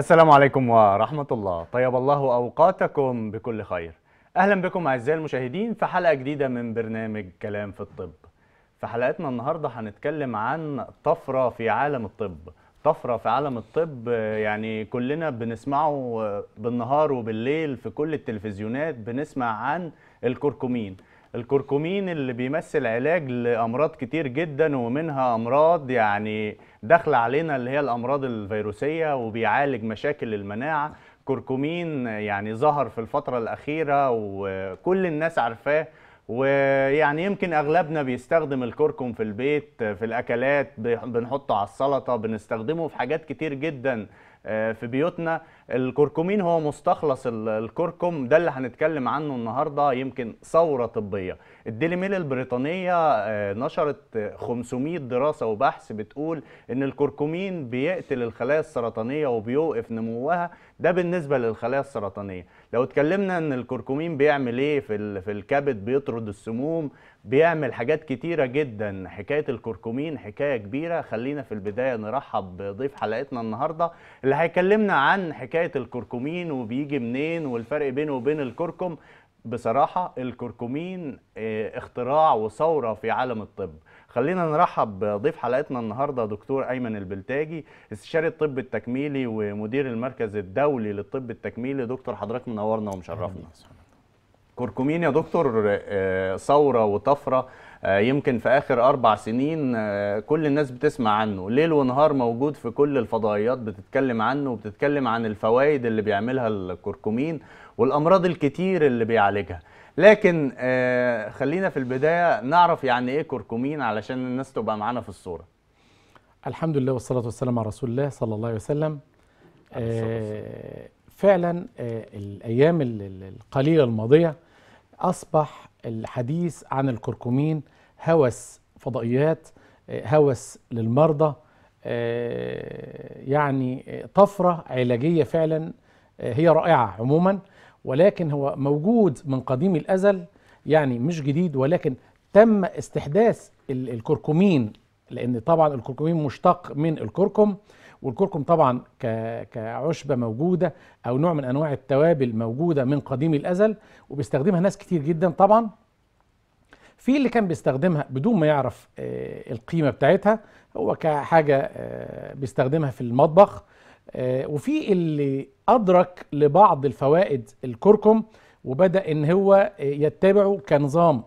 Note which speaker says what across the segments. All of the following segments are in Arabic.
Speaker 1: السلام عليكم ورحمة الله. طيب الله أوقاتكم بكل خير. أهلا بكم أعزائي المشاهدين في حلقة جديدة من برنامج كلام في الطب. في حلقتنا النهاردة هنتكلم عن طفرة في عالم الطب. طفرة في عالم الطب يعني كلنا بنسمعه بالنهار وبالليل في كل التلفزيونات بنسمع عن الكركمين. الكركمين اللي بيمثل علاج لأمراض كتير جدا ومنها أمراض يعني داخلة علينا اللي هي الأمراض الفيروسية وبيعالج مشاكل المناعة. كركمين يعني ظهر في الفترة الأخيرة وكل الناس عارفاه. ويعني يمكن أغلبنا بيستخدم الكركم في البيت في الأكلات بنحطه على السلطة بنستخدمه في حاجات كتير جدا. في بيوتنا. الكركمين هو مستخلص ال- الكركم. ده اللي هنتكلم عنه النهارده يمكن ثورة طبية. الديلي ميل البريطانية آه، نشرت آه، 500 دراسة وبحث بتقول إن الكركمين بيقتل الخلايا السرطانية وبيوقف نموها. ده بالنسبة للخلايا السرطانية. لو اتكلمنا إن الكركمين بيعمل إيه في الكبد بيطرد السموم بيعمل حاجات كتيرة جدا. حكاية الكركمين حكاية كبيرة. خلينا في البداية نرحب بضيف حلقتنا النهارده اللي هيكلمنا عن حكاية الكركمين وبيجي منين والفرق بينه وبين الكركم. بصراحة الكركمين آه، اختراع وثورة في عالم الطب. خلينا نرحب بضيف حلقتنا النهارده دكتور أيمن البلتاجي استشاري الطب التكميلي ومدير المركز الدولي للطب التكميلي. دكتور حضرتك منورنا ومشرفنا. كركمين يا دكتور آه، ثورة وطفرة آه، يمكن في آخر أربع سنين آه، كل الناس بتسمع عنه. ليل ونهار موجود في كل الفضائيات بتتكلم عنه وبتتكلم عن الفوائد اللي بيعملها الكركمين والأمراض الكتير اللي بيعالجها. لكن آه، خلينا في البداية نعرف يعني إيه كركمين علشان الناس تبقى معانا في الصورة.
Speaker 2: الحمد لله والصلاة والسلام على رسول الله صلى الله عليه وسلم.
Speaker 1: عليه الصلاة
Speaker 2: آه فعلا آه الأيام ال- ال- القليلة الماضية أصبح الحديث عن الكركمين هوس فضائيات آه هوس للمرضى آه يعني طفرة علاجية فعلا آه هي رائعة عموما ولكن هو موجود من قديم الأزل يعني مش جديد ولكن تم استحداث ال- الكركمين لأن طبعا الكركمين مشتق من الكركم. والكركم طبعا كعشبة موجودة أو نوع من أنواع التوابل موجودة من قديم الأزل وبيستخدمها ناس كتير جدا طبعا. في اللي كان بيستخدمها بدون ما يعرف آه، القيمة بتاعتها هو كحاجة آه، بيستخدمها في المطبخ. آه، وفي اللي أدرك لبعض الفوائد الكركم وبدأ إن هو يتبعه كنظام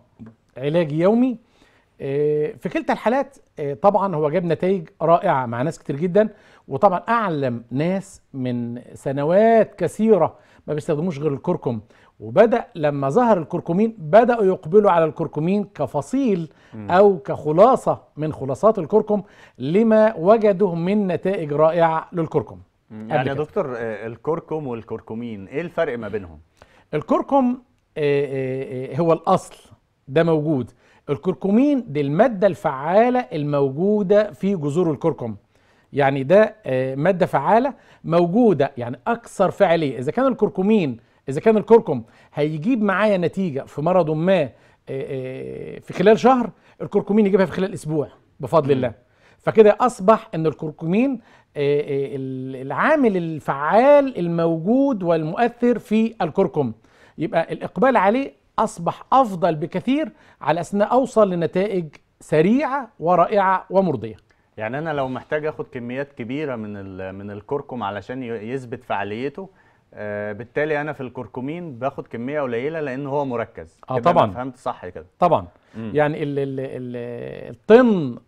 Speaker 2: علاجي يومي في كلتا الحالات آه، طبعا هو جاب نتائج رائعة مع ناس كتير جدا وطبعا أعلم ناس من سنوات كثيرة ما بيستخدموش غير الكركم. وبدأ لما ظهر الكركمين بدأوا يقبلوا على الكركمين كفصيل أو كخلاصة من خلاصات الكركم لما وجدوا من نتائج رائعة للكركم.
Speaker 1: يعني يا. دكتور آه، الكركم والكركمين إيه الفرق ما بينهم؟
Speaker 2: الكركم آه، آه، آه، هو الأصل ده موجود. الكركمين دي المادة الفعالة الموجودة في جذور الكركم. يعني ده آه، مادة فعالة موجودة يعني أكثر فعاليه إذا كان الكركمين إذا كان الكركم هيجيب معايا نتيجة في مرض ما آه، آه، في خلال شهر الكركمين يجيبها في خلال أسبوع بفضل الله. فكده أصبح إن الكركمين ال- العامل الفعال الموجود والمؤثر في الكركم. يبقى الإقبال عليه أصبح أفضل بكثير على أساس إن أوصل لنتائج سريعة ورائعة ومرضية
Speaker 1: يعني أنا لو محتاج آخد كميات كبيرة من من الكركم علشان يثبت فعاليته آه، بالتالي أنا في الكركمين باخد كمية قليلة لأن هو مركز
Speaker 2: آه،
Speaker 1: كده أنا
Speaker 2: طبعاً.
Speaker 1: فهمت صح كده
Speaker 2: طبعا
Speaker 1: مم.
Speaker 2: يعني ال ال ال الطن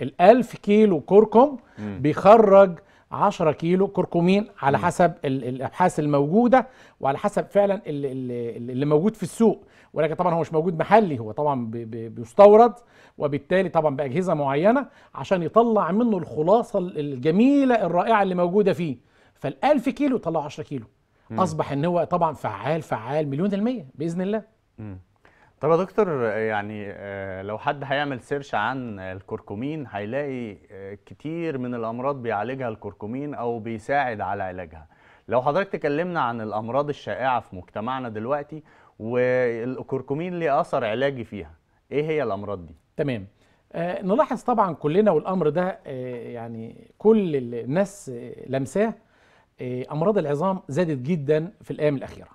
Speaker 2: الألف كيلو كركم
Speaker 1: مم.
Speaker 2: بيخرج 10 كيلو كركمين على حسب ال- الأبحاث الموجودة وعلى حسب فعلا ال- ال- اللي موجود في السوق ولكن طبعا هو مش موجود محلي هو طبعا بي- بي- بيستورد وبالتالي طبعا باجهزه معينة عشان يطلع منه الخلاصة الجميلة الرائعة اللي موجودة فيه. فال1000 كيلو طلع 10 كيلو. أصبح إن هو طبعا فعال فعال مليون المية بإذن الله.
Speaker 1: مم. طب يا دكتور يعني آه، لو حد هيعمل سيرش عن الكركمين هيلاقي آه، كتير من الأمراض بيعالجها الكركمين أو بيساعد على علاجها. لو حضرتك تكلمنا عن الأمراض الشائعة في مجتمعنا دلوقتي والكركمين ليه اثر علاجي فيها. إيه هي الأمراض دي؟
Speaker 2: تمام. آه نلاحظ طبعا كلنا والأمر ده آه يعني كل الناس آه لمساه أمراض العظام زادت جدا في الأيام الأخيرة.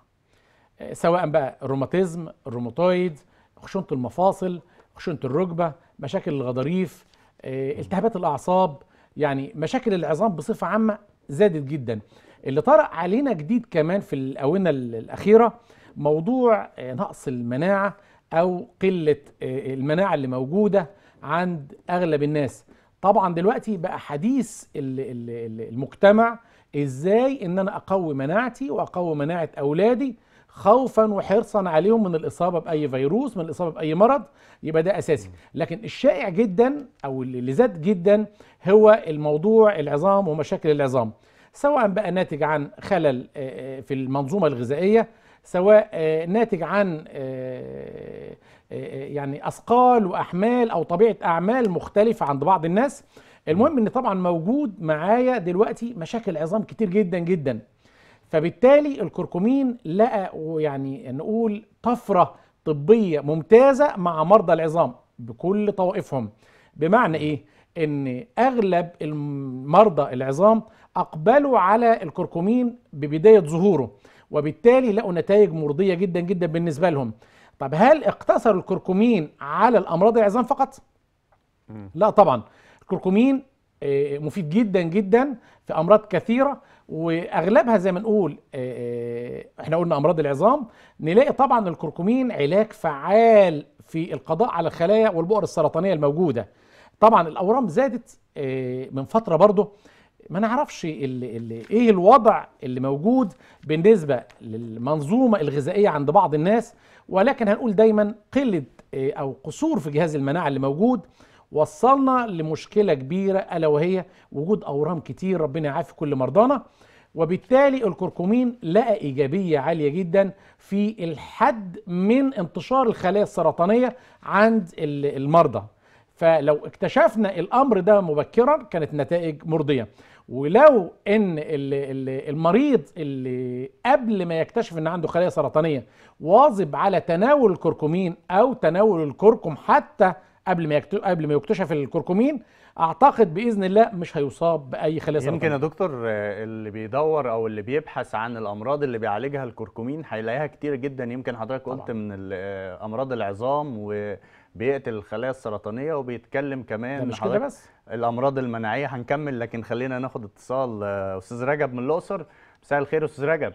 Speaker 2: سواء بقى الروماتيزم الروماتويد خشونة المفاصل خشونة الركبة مشاكل الغضاريف التهابات الأعصاب يعني مشاكل العظام بصفة عامة زادت جدا. اللي طرأ علينا جديد كمان في الآونة ال- الأخيرة موضوع نقص المناعة أو قلة آه، المناعة اللي موجودة عند أغلب الناس. طبعا دلوقتي بقى حديث ال- ال- ال- المجتمع إزاي إن أنا أقوي مناعتي وأقوي مناعة أولادي خوفا وحرصا عليهم من الإصابة بأي فيروس من الإصابة بأي مرض يبقى ده أساسي. لكن الشائع جدا أو اللي زاد جدا هو الموضوع العظام ومشاكل العظام. سواء بقى ناتج عن خلل آه، آه، في المنظومة الغذائية سواء آه، ناتج عن يعني أثقال وأحمال أو طبيعة أعمال مختلفة عند بعض الناس. المهم إن طبعا موجود معايا دلوقتي مشاكل عظام كتير جدا جدا. فبالتالي الكركمين لقى يعني نقول طفرة طبية ممتازة مع مرضى العظام بكل طوائفهم. بمعنى إيه؟ إن أغلب المرضى العظام أقبلوا على الكركمين ببداية ظهوره وبالتالي لقوا نتائج مرضية جدا جدا بالنسبة لهم. طب هل اقتصر الكركمين على الأمراض العظام فقط؟ لا طبعا. الكركمين آه، مفيد جدا جدا في أمراض كثيرة وأغلبها زي ما نقول آه، آه، إحنا قلنا أمراض العظام نلاقي طبعا الكركمين علاج فعال في القضاء على الخلايا والبؤر السرطانية الموجودة. طبعا الأورام زادت آه، من فترة برضه. ما نعرفش ال ال إيه الوضع اللي موجود بالنسبة للمنظومة الغذائية عند بعض الناس ولكن هنقول دايما قلة آه، أو قصور في جهاز المناعة اللي موجود. وصلنا لمشكلة كبيرة ألا وهي وجود أورام كتير ربنا يعافي كل مرضانا. وبالتالي الكركمين لقى إيجابية عالية جدا في الحد من انتشار الخلايا السرطانية عند ال- المرضى. فلو اكتشفنا الأمر ده مبكرا كانت نتائج مرضية. ولو إن ال- ال- المريض اللي قبل ما يكتشف إن عنده خلايا سرطانية واظب على تناول الكركمين أو تناول الكركم حتى قبل ما قبل ما يكتشف الكركمين أعتقد بإذن الله مش هيصاب بأي خلايا
Speaker 1: يمكن
Speaker 2: سرطانيه
Speaker 1: يا دكتور اللي بيدور أو اللي بيبحث عن الأمراض اللي بيعالجها الكركمين هيلاقيها كتير جدا. يمكن حضرتك قلت. من آه، أمراض العظام وبيقتل الخلايا السرطانية وبيتكلم
Speaker 2: ده
Speaker 1: كمان
Speaker 2: مش كده بس؟
Speaker 1: الأمراض المناعية. هنكمل لكن خلينا ناخد اتصال آه، أستاذ رجب من الأقصر. مساء الخير أستاذ رجب.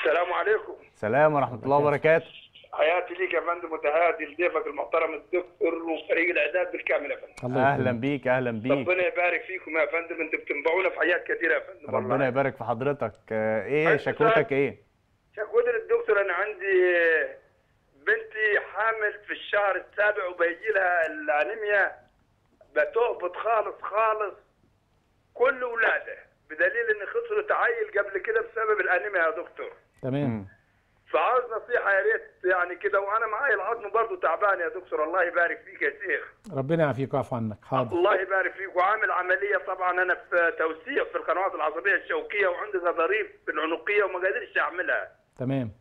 Speaker 3: السلام عليكم.
Speaker 1: سلام ورحمة الله وبركاته.
Speaker 3: حياتي ليك يا فندم وتهادي لضيفك المحترم الدكتور وفريق الاعداد بالكامل يا فندم.
Speaker 2: الله أهلا.
Speaker 1: بيك أهلا بيك.
Speaker 3: ربنا يبارك فيكم يا فندم. أنتم بتنفعونا في حاجات كثيره يا فندم
Speaker 1: ربنا. يبارك في حضرتك. آه،
Speaker 3: إيه
Speaker 1: شكوتك إيه؟
Speaker 3: شكوتي للدكتور. أنا عندي بنتي حامل في الشهر السابع وبيجي لها الأنيميا بتهبط خالص خالص. كل ولادة بدليل إن خسرت عيل قبل كده بسبب الأنيميا يا دكتور.
Speaker 2: تمام.
Speaker 3: فعاوز نصيحة يا ريت يعني كده وأنا معايا العظم برضه تعبان يا دكتور. الله يبارك فيك يا شيخ.
Speaker 2: ربنا يعافيك ويعفو عنك. حاضر.
Speaker 3: الله يبارك فيك. وعامل عملية طبعا أنا في توسيع في القنوات العصبية الشوكية وعندي غضاريف في العنقية وما قادرش أعملها.
Speaker 2: تمام.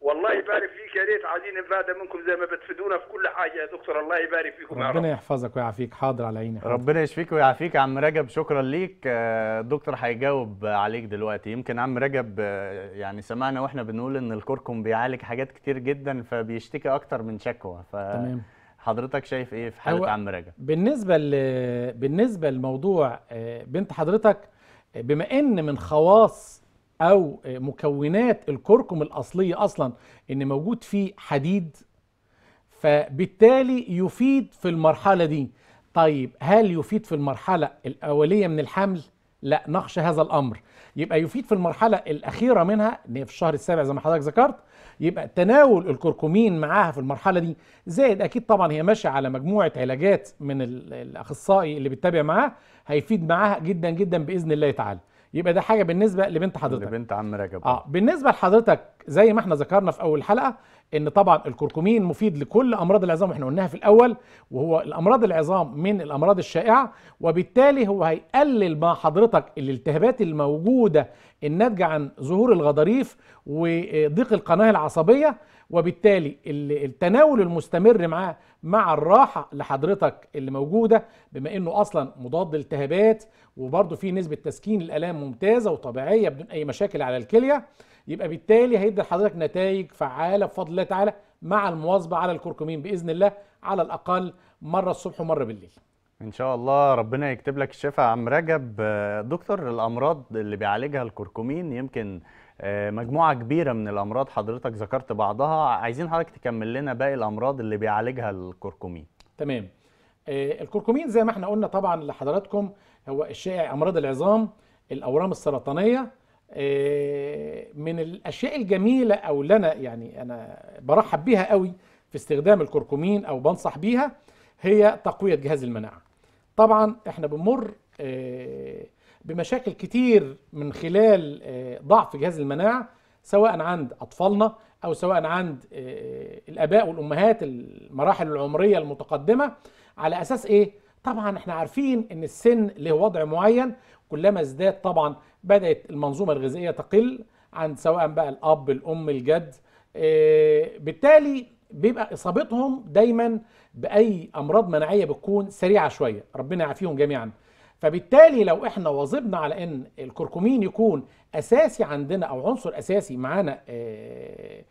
Speaker 3: والله يبارك فيك يا ريت عايزين افاده منكم زي ما بتفيدونا في كل حاجة يا دكتور. الله يبارك فيكم يا
Speaker 2: ربنا
Speaker 3: رب
Speaker 2: يحفظك ويعافيك. حاضر على عيني. حاضر.
Speaker 1: ربنا يشفيك ويعافيك. يا عم رجب شكرا ليك. آه، الدكتور هيجاوب عليك دلوقتي. يمكن عم رجب آه، يعني سمعنا وإحنا بنقول إن الكركم بيعالج حاجات كتير جدا فبيشتكي أكتر من شكوى.
Speaker 2: تمام.
Speaker 1: فحضرتك شايف إيه في حالة عم رجب؟
Speaker 2: بالنسبة ل... بالنسبة لموضوع آه، بنت حضرتك آه، بما إن من خواص أو مكونات الكركم الأصلية أصلا إن موجود فيه حديد فبالتالي يفيد في المرحلة دي. طيب هل يفيد في المرحلة الأولية من الحمل؟ لا نخشى هذا الأمر. يبقى يفيد في المرحلة الأخيرة منها اللي في الشهر السابع زي ما حضرتك ذكرت يبقى تناول الكركمين معاها في المرحلة دي زائد أكيد طبعا هي ماشية على مجموعة علاجات من ال- الأخصائي اللي بيتابع معاه هيفيد معاها جدا جدا بإذن الله تعالى. يبقى ده حاجة بالنسبة لبنت حضرتك.
Speaker 1: لبنت عم رجب.
Speaker 2: آه بالنسبة لحضرتك زي ما إحنا ذكرنا في أول حلقة إن طبعا الكركمين مفيد لكل أمراض العظام إحنا قلناها في الأول وهو الأمراض العظام من الأمراض الشائعة وبالتالي هو هيقلل مع حضرتك الالتهابات الموجودة الناتجة عن ظهور الغضاريف وضيق القناة العصبية وبالتالي ال- التناول المستمر معاه مع الراحة لحضرتك اللي موجودة بما إنه أصلا مضاد التهابات وبرضه فيه نسبة تسكين الآلام ممتازة وطبيعية بدون أي مشاكل على الكلية يبقى بالتالي هيدي لحضرتك نتائج فعالة بفضل الله تعالى مع المواظبة على الكركمين بإذن الله على الأقل مرة الصبح ومرة بالليل.
Speaker 1: إن شاء الله ربنا يكتب لك الشفاء يا عم رجب آه، دكتور الأمراض اللي بيعالجها الكركمين يمكن آه، مجموعة كبيرة من الأمراض حضرتك ذكرت بعضها عايزين حضرتك تكمل لنا باقي الأمراض اللي بيعالجها الكركمين
Speaker 2: تمام. آه الكركمين زي ما إحنا قلنا طبعا لحضراتكم هو الشائع أمراض العظام، الأورام السرطانية من الأشياء الجميلة أو أنا يعني أنا برحب بيها قوي في استخدام الكركمين أو بنصح بيها هي تقوية جهاز المناعة. طبعا إحنا بنمر آه، بمشاكل كتير من خلال آه، ضعف جهاز المناعة سواء عند أطفالنا أو سواء عند آه، الآباء والأمهات المراحل العمرية المتقدمة على أساس إيه طبعا إحنا عارفين إن السن له وضع معين كلما ازداد طبعا بدأت المنظومة الغذائية تقل عند سواء بقى الأب الأم الجد. آه، بالتالي بيبقى إصابتهم دايما بأي أمراض مناعية بتكون سريعة شوية. ربنا يعافيهم جميعا. فبالتالي لو إحنا واظبنا على إن الكركمين يكون أساسي عندنا أو عنصر أساسي معانا آه،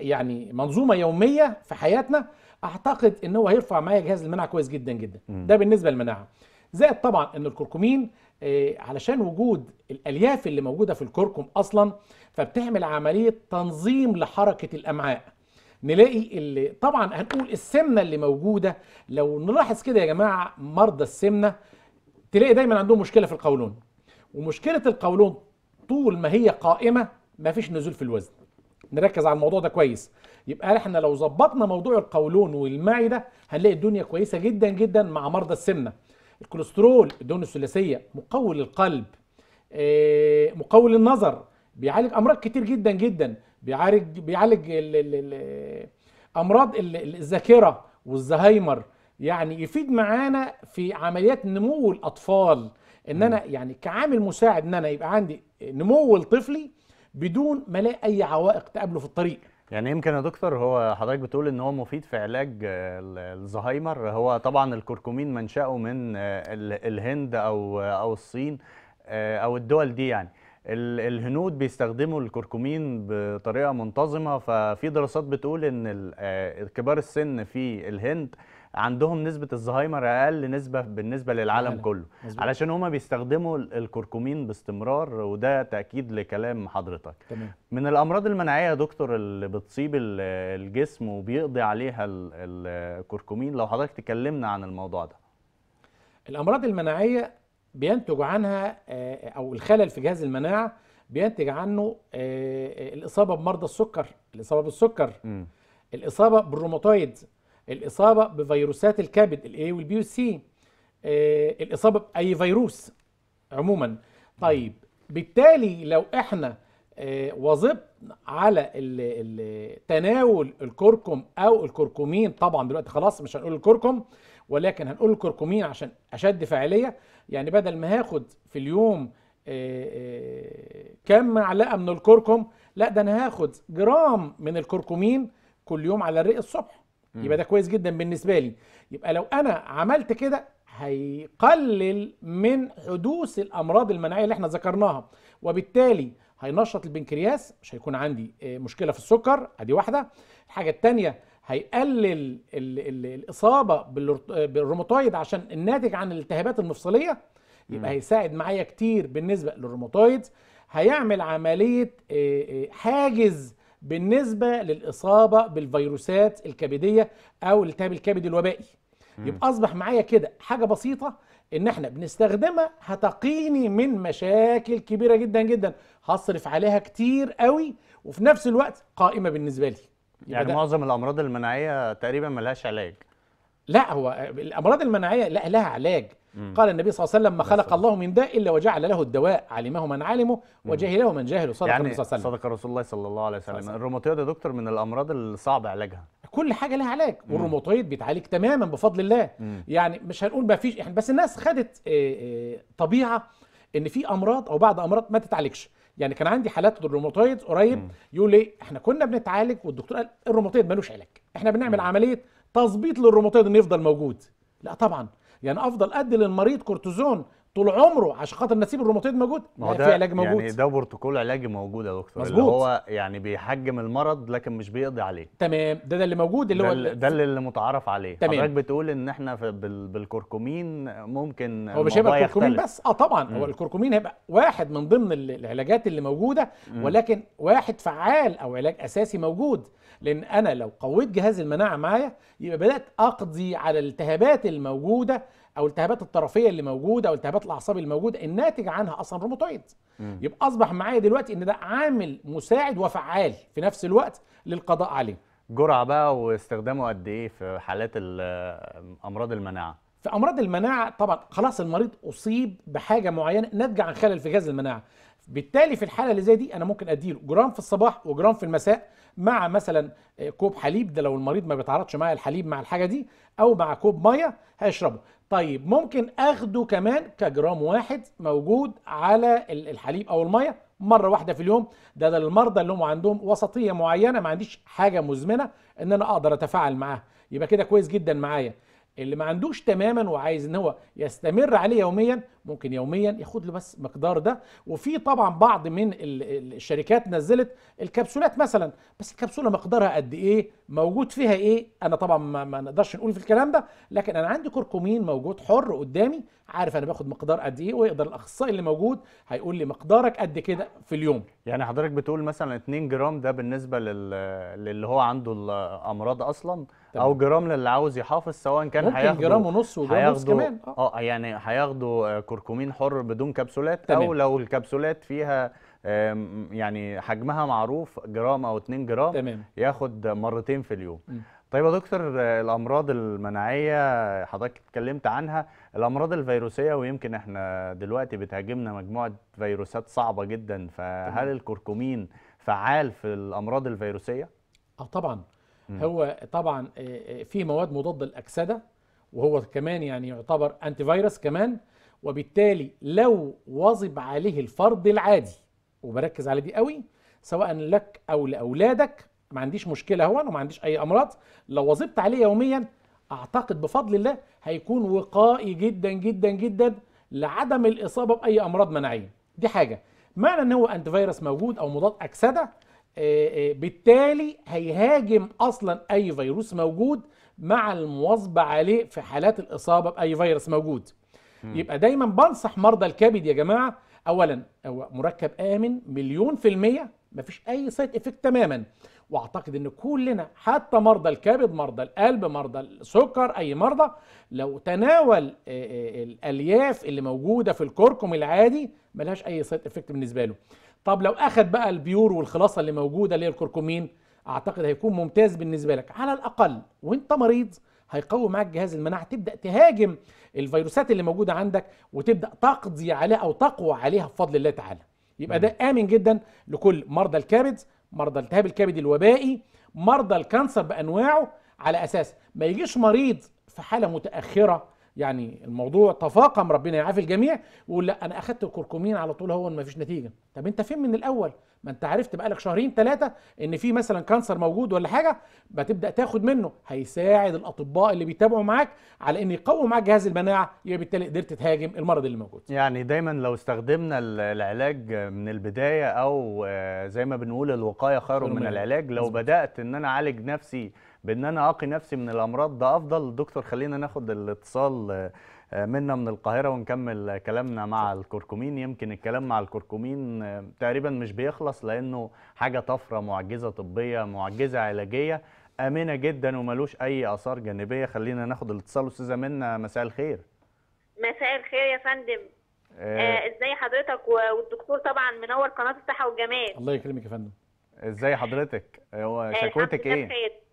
Speaker 2: يعني منظومة يومية في حياتنا أعتقد إن هو هيرفع معايا جهاز المناعة كويس جدا جدا. ده بالنسبة للمناعة. زائد طبعا إن الكركمين علشان وجود الألياف اللي موجودة في الكركم أصلا فبتعمل عملية تنظيم لحركة الأمعاء. نلاقي اللي طبعا هنقول السمنة اللي موجودة. لو نلاحظ كده يا جماعة مرضى السمنة تلاقي دايما عندهم مشكلة في القولون. ومشكلة القولون طول ما هي قائمة مفيش نزول في الوزن. نركز على الموضوع ده كويس. يبقى إحنا لو ظبطنا موضوع القولون والمعدة هنلاقي الدنيا كويسة جدا جدا مع مرضى السمنة. الكوليسترول الدهون الثلاثية مقوي للقلب آه، مقوي للنظر بيعالج أمراض كتير جدا جدا بيعالج بيعالج ال- ال- ال- أمراض ال- ال- الذاكرة والزهايمر. يعني يفيد معانا في عمليات نمو الأطفال. إن أنا يعني كعامل مساعد إن أنا يبقى عندي نمو لطفلي بدون ما ألاقي أي عوائق تقابله في الطريق.
Speaker 1: يعني يمكن يا دكتور هو حضرتك بتقول إن هو مفيد في علاج آه، ال- الزهايمر. هو طبعا الكركمين منشأه من آه، ال- الهند أو أو الصين آه، أو الدول دي يعني. ال- الهنود بيستخدموا الكركمين بطريقة منتظمة. ففي دراسات بتقول إن آه، كبار السن في الهند عندهم نسبة الزهايمر أقل نسبة بالنسبة للعالم
Speaker 2: العالم.
Speaker 1: كله.
Speaker 2: مظبوط.
Speaker 1: علشان هما بيستخدموا ال- الكركمين باستمرار وده تأكيد لكلام حضرتك.
Speaker 2: تمام.
Speaker 1: من الأمراض المناعية يا دكتور اللي بتصيب ال- الجسم وبيقضي عليها ال- الكركمين لو حضرتك تكلمنا عن الموضوع ده.
Speaker 2: الأمراض المناعية بينتج عنها آه، أو الخلل في جهاز المناعة بينتج عنه آه، الإصابة بمرضى السكر. الإصابة بالسكر.
Speaker 1: مم.
Speaker 2: الإصابة بالروماتويد. الإصابة بفيروسات الكبد ال A وال B وال C الإصابة باي فيروس عموما. طيب بالتالي لو إحنا آه، واظبنا على تناول الكركم أو الكركمين طبعا دلوقتي خلاص مش هنقول الكركم ولكن هنقول الكركمين عشان أشد فاعلية. يعني بدل ما هاخد في اليوم آه، آه، كم معلقة من الكركم لا ده أنا هاخد جرام من الكركمين كل يوم على الريق الصبح. يبقى ده كويس جدا بالنسبة لي. يبقى لو أنا عملت كده هيقلل من حدوث الأمراض المناعية اللي إحنا ذكرناها وبالتالي هينشط البنكرياس مش هيكون عندي آه، مشكلة في السكر أدي واحدة. الحاجة الثانية هيقلل ال ال الإصابة بالر- بالروماتويد عشان الناتج عن الالتهابات المفصليه يبقى هيساعد معايا كتير بالنسبة للروماتويد. هيعمل عملية آه، آه، حاجز بالنسبة للإصابة بالفيروسات الكبدية أو الالتهاب الكبدي الوبائي. يبقى أصبح معايا كده حاجة بسيطة إن إحنا بنستخدمها هتقيني من مشاكل كبيرة جدا جدا هصرف عليها كتير قوي وفي نفس الوقت قائمة بالنسبة لي.
Speaker 1: يعني معظم الأمراض المناعية تقريبا ملهاش علاج.
Speaker 2: لا هو الأمراض المناعية لا لها علاج. قال النبي صلى الله عليه وسلم ما خلق الله من داء إلا وجعل له الدواء علمه من علمه وجهله من جهله. صدق
Speaker 1: يعني
Speaker 2: النبي صلى الله عليه وسلم.
Speaker 1: صدق رسول الله صلى الله عليه وسلم. الروماتويد يا دكتور من الأمراض الصعب علاجها.
Speaker 2: كل حاجة لها علاج والروماتويد بيتعالج تماما بفضل الله.
Speaker 1: مم.
Speaker 2: يعني مش هنقول ما فيش إحنا بس الناس خدت آه، آه، طبيعة إن في أمراض أو بعض أمراض ما تتعالجش. يعني كان عندي حالات الروماتويد قريب
Speaker 1: مم.
Speaker 2: يقول لي إحنا كنا بنتعالج والدكتور قال الروماتويد ملوش علاج. إحنا بنعمل عملية تظبيط للروماتويد إنه يفضل موجود. لا طبعا. يعني أفضل أدي للمريض كورتيزون طول عمره عشان خاطر نسيب الروماتويد موجود؟
Speaker 1: ما هو
Speaker 2: لا،
Speaker 1: ده
Speaker 2: في علاج موجود.
Speaker 1: يعني ده بروتوكول علاجي موجود يا دكتور اللي
Speaker 2: مظبوط.
Speaker 1: هو يعني بيحجم المرض لكن مش بيقضي عليه.
Speaker 2: تمام. ده ده اللي موجود اللي
Speaker 1: ده,
Speaker 2: هو
Speaker 1: اللي- ده اللي اللي متعارف عليه.
Speaker 2: تمام.
Speaker 1: حضرتك بتقول إن إحنا في بال- بالكركمين ممكن
Speaker 2: هو مش هيبقى الكركمين. بس. آه طبعا.
Speaker 1: مم.
Speaker 2: هو الكركمين هيبقى واحد من ضمن ال- العلاجات اللي موجودة ولكن واحد فعال أو علاج أساسي موجود. لأن أنا لو قويت جهاز المناعة معايا يبقى بدأت أقضي على الالتهابات الموجودة أو الالتهابات الطرفية اللي موجودة أو التهابات الأعصاب الموجوده الناتج عنها أصلا روماتويد. يبقى أصبح معايا دلوقتي إن ده عامل مساعد وفعال في نفس الوقت للقضاء عليه.
Speaker 1: جرعة بقى واستخدامه قد إيه في حالات ال- أمراض المناعة؟
Speaker 2: في أمراض المناعة طبعا خلاص المريض أصيب بحاجة معينة ناتجة عن خلل في جهاز المناعة. بالتالي في الحالة اللي زي دي أنا ممكن أديله جرام في الصباح وجرام في المساء مع مثلا آه، كوب حليب ده لو المريض ما بيتعرضش معايا الحليب مع الحاجة دي أو مع كوب مية هيشربه. طيب ممكن آخده كمان كجرام واحد موجود على ال- الحليب أو المية مرة واحدة في اليوم. ده ده للمرضى اللي هم عندهم وسطية معينة ما عنديش حاجة مزمنة إن أنا أقدر أتفاعل معاها. يبقى كده كويس جدا معايا. اللي ما عندوش تماما وعايز إن هو يستمر عليه يوميا ممكن يوميا ياخد له بس مقدار ده. وفي طبعا بعض من ال- ال- الشركات نزلت الكبسولات مثلا. بس الكبسولة مقدارها قد إيه؟ موجود فيها إيه؟ أنا طبعا ما, ما نقدرش نقول في الكلام ده. لكن أنا عندي كركمين موجود حر قدامي. عارف أنا باخد مقدار قد إيه؟ ويقدر الأخصائي اللي موجود هيقول لي مقدارك قد كده في اليوم.
Speaker 1: يعني حضرتك بتقول مثلا 2 جرام ده بالنسبة لل... للي هو عنده الأمراض أصلا
Speaker 2: تمام.
Speaker 1: أو جرام للي عاوز يحافظ سواء كان
Speaker 2: ممكن
Speaker 1: هياخده
Speaker 2: جرام ونص وجرام ونص كمان آه
Speaker 1: آه يعني هياخدوا آه، كركمين حر بدون كبسولات
Speaker 2: تمام.
Speaker 1: أو لو الكبسولات فيها يعني حجمها معروف جرام أو 2 جرام
Speaker 2: تمام
Speaker 1: ياخد مرتين في اليوم
Speaker 2: مم.
Speaker 1: طيب يا دكتور آه، الأمراض المناعية حضرتك اتكلمت عنها الأمراض الفيروسية ويمكن إحنا دلوقتي بتهاجمنا مجموعة فيروسات صعبة جدا فهل الكركمين فعال في الأمراض الفيروسية
Speaker 2: آه طبعا. هو طبعا آه، آه، في مواد مضاده للأكسدة وهو كمان يعني يعتبر انتي فيروس كمان وبالتالي لو واظب عليه الفرد العادي وبركز على دي قوي سواء لك أو لأولادك ما عنديش مشكلة هو وما عنديش أي أمراض لو واظبت عليه يوميا أعتقد بفضل الله هيكون وقائي جدا جدا جدا لعدم الإصابة بأي أمراض مناعية. دي حاجة. معنى إن هو انتي فيروس موجود أو مضاد أكسدة بالتالي هيهاجم أصلا أي فيروس موجود مع المواظبة عليه في حالات الإصابة بأي فيروس موجود. يبقى دايما بنصح مرضى الكبد يا جماعة اولا هو مركب آمن مليون في المية مفيش أي side effect تماما. وأعتقد إن كلنا حتى مرضى الكبد مرضى القلب مرضى السكر أي مرضى لو تناول آه، آه، الألياف اللي موجودة في الكركم العادي ملهاش أي side effect بالنسبة له. طب لو اخد بقى ال pure والخلاصة اللي موجودة اللي هي الكركمين أعتقد هيكون ممتاز بالنسبة لك. على الأقل وأنت مريض هيقوي معاك جهاز المناعة تبدأ تهاجم الفيروسات اللي موجودة عندك وتبدأ تقضي عليها أو تقوى عليها بفضل الله تعالى. يبقى ده آمن جدا لكل مرضى الكبد مرضى التهاب الكبد الوبائي مرضى الكانسر بأنواعه على أساس ما يجيش مريض في حالة متأخرة يعني الموضوع تفاقم ربنا يعافي الجميع ويقول لا أنا أخدت الكركمين على طول هو ما فيش نتيجة. طب أنت فين من الأول؟ ما أنت عرفت بقالك شهرين ثلاثة إن في مثلا كانسر موجود ولا حاجة بتبدأ تاخد منه. هيساعد الأطباء اللي بيتابعوا معاك على إن يقوي معاك جهاز المناعة يبقى بالتالي قدرت تهاجم المرض اللي موجود.
Speaker 1: يعني دايما لو استخدمنا ال- العلاج من البداية أو آه، زي ما بنقول الوقاية خير من العلاج لو
Speaker 2: مظبوط.
Speaker 1: بدأت إن أنا أعالج نفسي بإن أنا أقي نفسي من الأمراض ده أفضل. دكتور خلينا ناخد الاتصال آه، آه، منا من القاهرة ونكمل كلامنا مع الكركمين. يمكن الكلام مع الكركمين آه، تقريبا مش بيخلص لأنه حاجة طفرة معجزة طبية معجزة علاجية آمنة جدا وملوش أي آثار جانبية. خلينا ناخد الاتصال. أستاذة منا مساء الخير.
Speaker 4: مساء الخير يا فندم.
Speaker 1: آه،
Speaker 4: آه إزاي حضرتك؟ و- والدكتور طبعا منور قناة الصحة والجمال.
Speaker 2: الله يكرمك يا فندم.
Speaker 1: إزاي حضرتك؟ هو
Speaker 4: آه،
Speaker 1: شكوتك إيه؟
Speaker 4: بخير. آه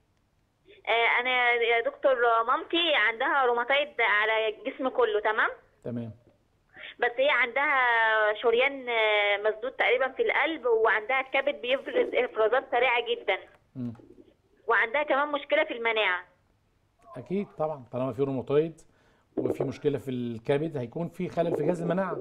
Speaker 4: أنا يا دكتور مامتي عندها روماتايد على الجسم كله تمام؟
Speaker 2: تمام.
Speaker 4: بس هي عندها شريان آه، مسدود تقريبا في القلب وعندها الكبد بيفرز إفرازات سريعة جدا.
Speaker 2: مم.
Speaker 4: وعندها كمان مشكلة في المناعة.
Speaker 2: أكيد طبعا طالما في روماتويد وفي مشكلة في الكبد هيكون في خلل في جهاز المناعة.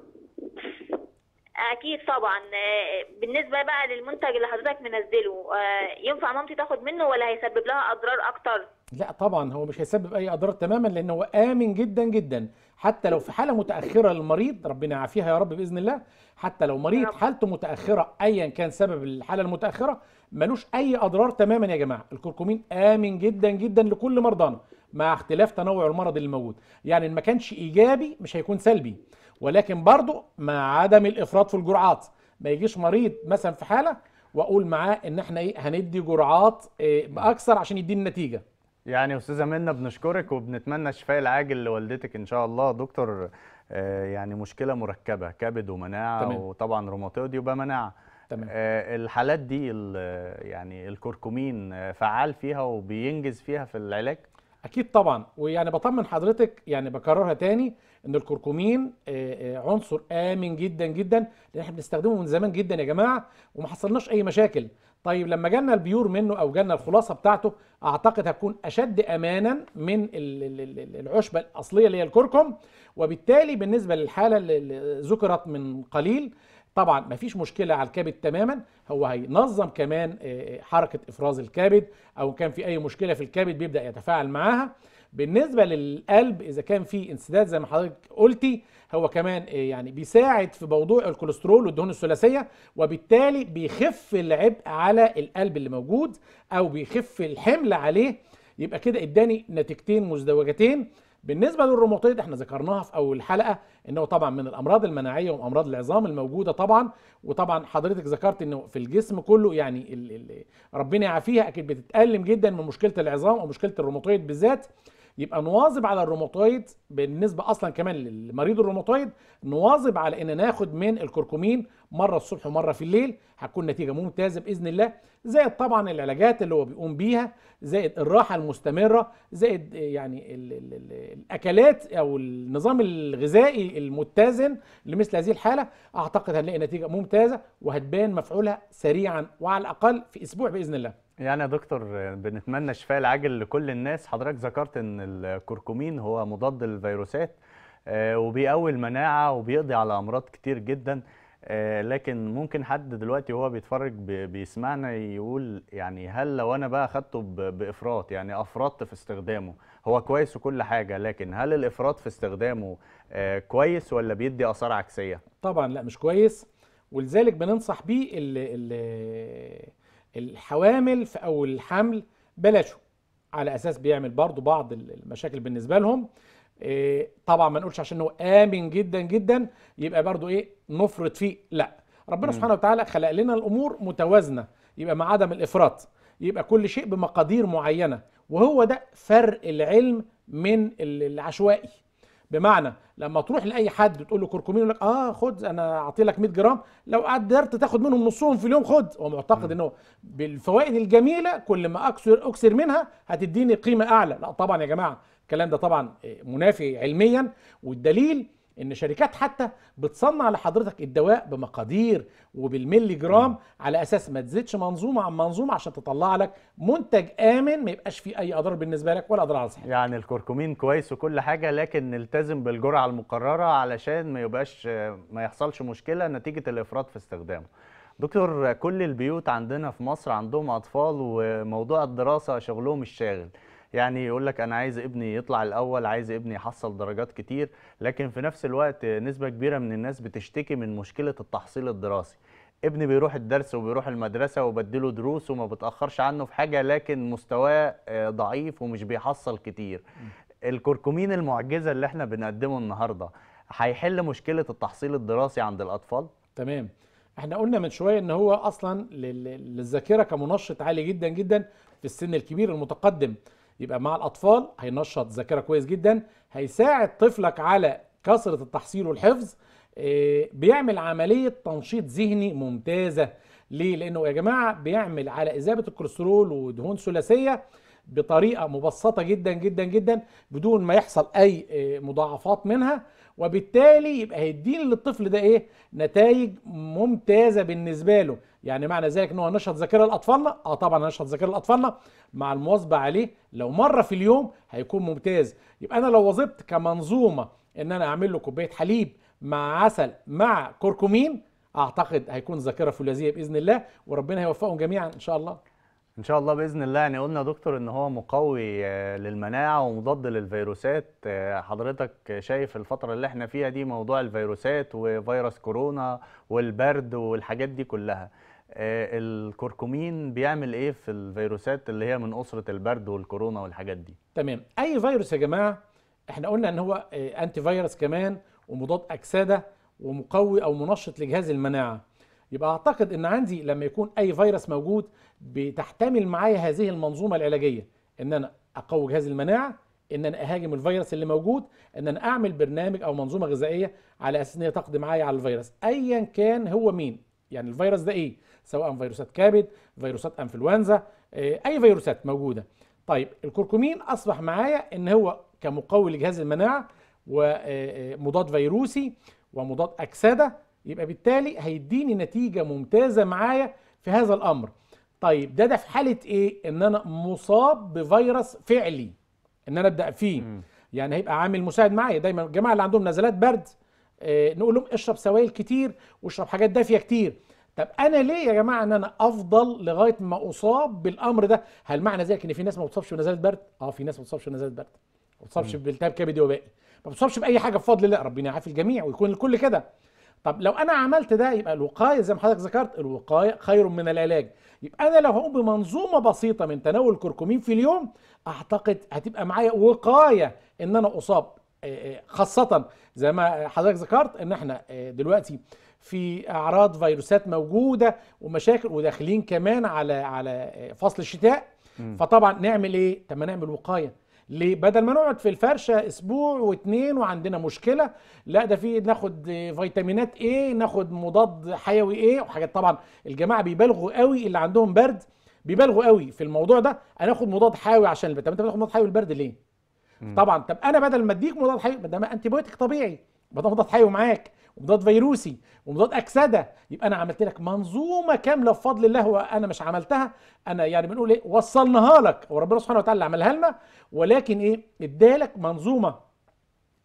Speaker 4: أكيد طبعا. آه، بالنسبة بقى للمنتج اللي حضرتك منزله آه، ينفع مامتي تاخد منه ولا هيسبب لها أضرار أكتر؟
Speaker 2: لا طبعا هو مش هيسبب أي أضرار تماما لأن هو آمن جدا جدا. حتى لو في حالة متأخرة للمريض ربنا يعافيها يا رب بإذن الله حتى لو مريض
Speaker 4: رب.
Speaker 2: حالته متأخرة ايا كان سبب الحالة المتأخرة ملوش أي أضرار تماما يا جماعة. الكركمين آمن جدا جدا لكل مرضانا مع اختلاف تنوع المرض اللي موجود يعني إن ما كانش إيجابي مش هيكون سلبي. ولكن برضه مع عدم الإفراط في الجرعات. ما يجيش مريض مثلا في حالة وأقول معاه إن إحنا إيه هندي جرعات إيه بأكثر عشان يديني النتيجه
Speaker 1: يعني أستاذة منى بنشكرك وبنتمنى الشفاء العاجل لوالدتك إن شاء الله. دكتور آه، يعني مشكلة مركبة كبد ومناعة
Speaker 2: تمام.
Speaker 1: وطبعا روماتويد يبقى مناعة.
Speaker 2: تمام.
Speaker 1: آه، الحالات دي يعني الكركمين آه، فعال فيها وبينجز فيها في العلاج؟
Speaker 2: أكيد طبعا. ويعني بطمن حضرتك يعني بكررها تاني إن الكركمين آه، آه، عنصر آمن جدا جدا لأن إحنا بنستخدمه من زمان جدا يا جماعة وما حصلناش أي مشاكل. طيب لما جالنا ال pure منه أو جالنا الخلاصة بتاعته أعتقد هتكون أشد امانا من ال- ال- ال- العشبة الأصلية اللي هي الكركم. وبالتالي بالنسبة للحالة اللي- اللي ذكرت من قليل طبعا مفيش مشكلة على الكبد تماما. هو هينظم كمان آه، حركة إفراز الكبد أو كان في أي مشكلة في الكبد بيبدأ يتفاعل معاها. بالنسبة للقلب إذا كان في انسداد زي ما حضرتك قلتي هو كمان آه، يعني بيساعد في موضوع الكوليسترول والدهون الثلاثية وبالتالي بيخف العبء على القلب اللي موجود أو بيخف الحمل عليه. يبقى كده إداني نتيجتين مزدوجتين. بالنسبة للروماتويد إحنا ذكرناها في أول حلقة انه طبعا من الأمراض المناعية وأمراض العظام الموجودة طبعا. وطبعا حضرتك ذكرت إنه في الجسم كله يعني ربنا يعافيها أكيد بتتألم جدا من مشكلة العظام أو مشكلة الروماتويد بالذات. يبقى نواظب على الروماتويد بالنسبة أصلا كمان للمريض الروماتويد نواظب على إن ناخد من الكركمين مرة الصبح ومرة في الليل هتكون نتيجة ممتازة بإذن الله زائد طبعا العلاجات اللي هو بيقوم بيها زائد الراحة المستمرة زائد يعني ال ال ال الأكلات أو النظام الغذائي المتزن لمثل هذه الحالة أعتقد هنلاقي نتيجة ممتازة وهتبان مفعولها سريعا وعلى الأقل في أسبوع بإذن الله.
Speaker 1: يعني يا دكتور بنتمنى الشفاء العاجل لكل الناس حضرتك ذكرت إن الكركمين هو مضاد للفيروسات آه، وبيقوي المناعة وبيقضي على أمراض كتير جدا آه، لكن ممكن حد دلوقتي وهو بيتفرج بيسمعنا يقول يعني هل لو أنا بقى أخدته ب- بإفراط يعني أفرطت في استخدامه هو كويس وكل حاجة لكن هل الإفراط في استخدامه آه، كويس ولا بيدي آثار عكسية؟
Speaker 2: طبعا لا مش كويس ولذلك بننصح بيه ال- ال- الحوامل اول الحمل بلاشه على أساس بيعمل برضو بعض ال- المشاكل بالنسبة لهم. إيه، طبعا ما نقولش عشان هو آمن جدا جدا يبقى برضو إيه نفرط فيه. لا. ربنا سبحانه وتعالى خلق لنا الأمور متوازنة. يبقى مع عدم الإفراط. يبقى كل شيء بمقادير معينة. وهو ده فرق العلم من ال- العشوائي. بمعنى لما تروح لأي حد تقول له كركمين يقول لك آه خد أنا أعطي لك 100 جرام لو قدرت تاخد منهم نصهم في اليوم خد. هو معتقد إنه بالفوائد الجميلة كل ما أكثر أكثر منها هتديني قيمة أعلى. لا طبعا يا جماعة الكلام ده طبعا منافي علميا والدليل إن شركات حتى بتصنع لحضرتك الدواء بمقادير وبالملي جرام على أساس ما تزيدش منظومة عن منظومة عشان تطلع لك منتج آمن ما يبقاش فيه أي أضرار بالنسبة لك ولا أضرار على صحتك
Speaker 1: يعني الكركمين كويس وكل حاجة لكن نلتزم بالجرعة المقررة علشان ما يبقاش ما يحصلش مشكلة نتيجة الإفراط في استخدامه. دكتور كل البيوت عندنا في مصر عندهم أطفال وموضوع الدراسة شغلهم الشاغل. يعني يقول لك أنا عايز ابني يطلع الأول، عايز ابني يحصل درجات كتير، لكن في نفس الوقت نسبة كبيرة من الناس بتشتكي من مشكلة التحصيل الدراسي. ابني بيروح الدرس وبيروح المدرسة وبديله دروس وما بتأخرش عنه في حاجة لكن مستواه آه، ضعيف ومش بيحصل كتير الكركمين المعجزة اللي إحنا بنقدمه النهاردة هيحل مشكلة التحصيل الدراسي عند الأطفال؟
Speaker 2: تمام إحنا قلنا من شوية إن هو أصلا لل- للذاكرة كمنشط عالي جدا جدا في السن الكبير المتقدم يبقى مع الأطفال هينشط ذاكرة كويس جدا هيساعد طفلك على كثرة التحصيل والحفظ إيه، بيعمل عملية تنشيط ذهني ممتازة. ليه؟ لأنه يا جماعة بيعمل على اذابه الكوليسترول ودهون ثلاثية بطريقة مبسطة جدا جدا جدا بدون ما يحصل أي إيه، مضاعفات منها. وبالتالي يبقى هيديني للطفل ده إيه؟ نتائج ممتازة بالنسبة له. يعني معنى ذلك إن هو نشط ذاكرة لاطفالنا آه طبعا نشط ذاكرة لاطفالنا مع المواظبة عليه. لو مرة في اليوم هيكون ممتاز. يبقى أنا لو وظبت كمنظومة إن أنا أعمل له كوباية حليب مع عسل مع كركمين أعتقد هيكون ذاكرة فولاذية بإذن الله وربنا يوفقهم جميعا إن شاء الله.
Speaker 1: إن شاء الله بإذن الله يعني قلنا يا دكتور إن هو مقوي آه، للمناعة ومضاد للفيروسات. آه، حضرتك شايف الفترة اللي إحنا فيها دي موضوع الفيروسات وفيروس كورونا والبرد والحاجات دي كلها. آه، الكركمين بيعمل إيه في الفيروسات اللي هي من أسرة البرد والكورونا والحاجات دي؟
Speaker 2: تمام. أي فيروس يا جماعة إحنا قلنا إن هو انتي فيروس كمان ومضاد أكسدة ومقوي أو منشط لجهاز المناعة. يبقى أعتقد إن عندي لما يكون أي فيروس موجود بتحتمل معايا هذه المنظومة العلاجية. إن أنا اقوي جهاز المناعة إن أنا أهاجم الفيروس اللي موجود إن أنا أعمل برنامج أو منظومة غذائية على أساس إن هي تقضي معايا على الفيروس. ايا كان هو مين؟ يعني الفيروس ده إيه؟ سواء فيروسات كبد فيروسات إنفلونزا آه، أي فيروسات موجودة. طيب الكركمين أصبح معايا إن هو كمقوي لجهاز المناعة ومضاد فيروسي ومضاد أكسدة يبقى بالتالي هيديني نتيجة ممتازة معايا في هذا الأمر. طيب ده ده في حالة إيه؟ إن أنا مصاب بفيروس فعلي. إن أنا أبدأ فيه. يعني هيبقى عامل مساعد معايا. دايما الجماعة اللي عندهم نزلات برد آه، نقول لهم اشرب سوائل كتير واشرب حاجات دافية كتير. طب أنا ليه يا جماعة إن أنا أفضل لغاية ما أصاب بالأمر ده؟ هل معنى ذلك إن في ناس ما بتصابش بنزلات برد؟ آه في ناس ما بتصابش بنزلات برد. ما بتصابش بالتهاب كبدي وبائي ما بتصابش بأي حاجة بفضل الله. ربنا يعافي الجميع ويكون الكل كده. طب لو أنا عملت ده يبقى الوقاية زي ما حضرتك ذكرت الوقاية خير من العلاج. يبقى أنا لو هقوم بمنظومة بسيطة من تناول الكركمين في اليوم أعتقد هتبقى معايا وقاية إن أنا أصاب. خاصة زي ما حضرتك ذكرت إن إحنا دلوقتي في أعراض فيروسات موجودة ومشاكل وداخلين كمان على على فصل الشتاء. فطبعا نعمل إيه؟ طب ما نعمل وقاية. ليه؟ بدل ما نقعد في الفرشة أسبوع واتنين وعندنا مشكلة لا ده في ناخد فيتامينات إيه ناخد مضاد حيوي إيه وحاجات. طبعا الجماعة بيبالغوا قوي اللي عندهم برد بيبالغوا قوي في الموضوع ده. أنا آخد مضاد حيوي عشان البرد طب أنت بتاخد مضاد حيوي البرد ليه؟ طبعا. طب أنا بدل ما أديك مضاد حيوي ده antibiotic طبيعي. ده مضاد حيوي معاك. ومضاد فيروسي ومضاد أكسدة يبقى أنا عملت لك منظومة كاملة بفضل الله وأنا مش عملتها. أنا يعني بنقول إيه وصلناها لك وربنا سبحانه وتعالى عملها لنا. ولكن إيه إدالك منظومة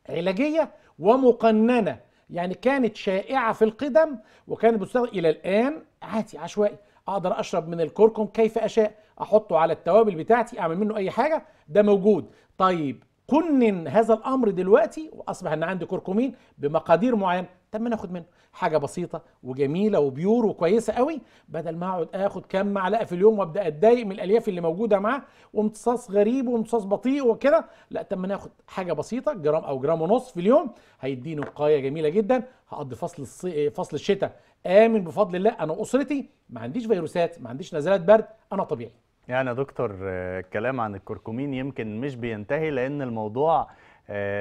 Speaker 2: علاجية ومقننة. يعني كانت شائعة في القدم وكانت بتستخدم إلى الآن عادي عشوائي. أقدر أشرب من الكركم كيف أشاء أحطه على التوابل بتاعتي أعمل منه أي حاجة ده موجود. طيب قنن هذا الأمر دلوقتي وأصبح إن عندي كركمين بمقادير معينة. طب ما ناخد منه. حاجة بسيطة وجميلة وبيور وكويسة قوي بدل ما أقعد آخد كام معلقة في اليوم وأبدأ أتضايق من الألياف اللي موجودة معاه وامتصاص غريب وامتصاص بطيء وكده. لا طب ما ناخد حاجة بسيطة جرام أو جرام ونص في اليوم هيديني وقاية جميلة جدا. هقضي فصل الصي... فصل الشتاء آمن بفضل الله. أنا واسرتي ما عنديش فيروسات ما عنديش نزلات برد أنا طبيعي.
Speaker 1: يعني يا دكتور آه، الكلام عن الكركمين يمكن مش بينتهي لأن الموضوع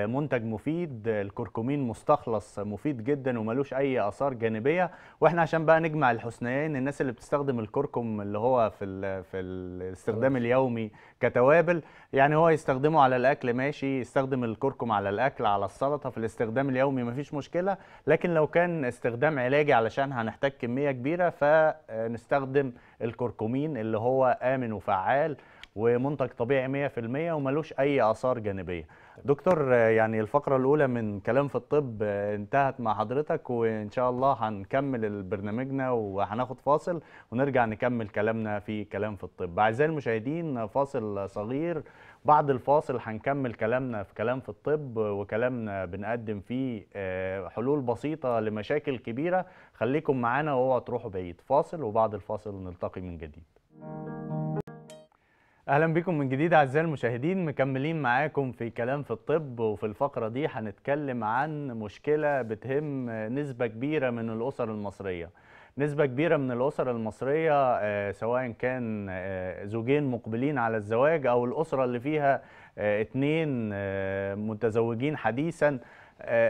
Speaker 1: منتج مفيد الكركمين مستخلص مفيد جدا وملوش أي آثار جانبية. وإحنا عشان بقى نجمع الحسنيين الناس اللي بتستخدم الكركم اللي هو في ال في الاستخدام اليومي كتوابل يعني هو يستخدمه على الأكل ماشي يستخدم الكركم على الأكل على السلطة في الاستخدام اليومي مفيش مشكلة. لكن لو كان استخدام علاجي علشان هنحتاج كمية كبيرة فنستخدم الكركمين اللي هو آمن وفعال. ومنتج طبيعي 100% وملوش أي آثار جانبية. دكتور يعني الفقرة الأولى من كلام في الطب انتهت مع حضرتك وإن شاء الله هنكمل برنامجنا وهناخد فاصل ونرجع نكمل كلامنا في كلام في الطب. أعزائي المشاهدين فاصل صغير. بعد الفاصل هنكمل كلامنا في كلام في الطب وكلامنا بنقدم فيه آه، حلول بسيطة لمشاكل كبيرة. خليكم معانا واوعوا تروحوا بعيد. فاصل وبعد الفاصل نلتقي من جديد. أهلا بكم من جديد أعزائي المشاهدين مكملين معاكم في كلام في الطب وفي الفقرة دي هنتكلم عن مشكلة بتهم نسبة كبيرة من الأسر المصرية. نسبة كبيرة من الأسر المصرية آه، سواء كان آه، زوجين مقبلين على الزواج أو الأسرة اللي فيها آه، اتنين متزوجين حديثا.